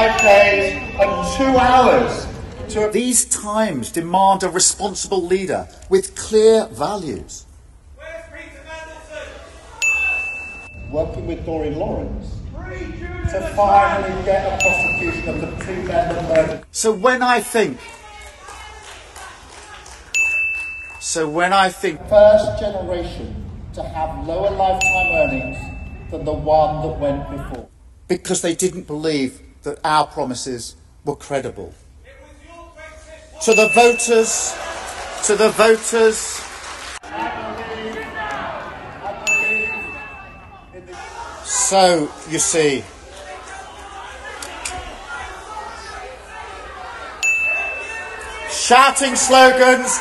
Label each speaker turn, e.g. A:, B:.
A: five days and two hours to
B: These times demand a responsible leader with clear values.
C: Where's Peter Mandelson?
A: working with Doreen Lawrence to finally get a prosecution of the two men that murdered.
B: So when I think, so when I think,
A: First generation to have lower lifetime earnings than the one that went before.
B: because they didn't believe that our promises were credible. To the voters, to the voters, so you see, shouting slogans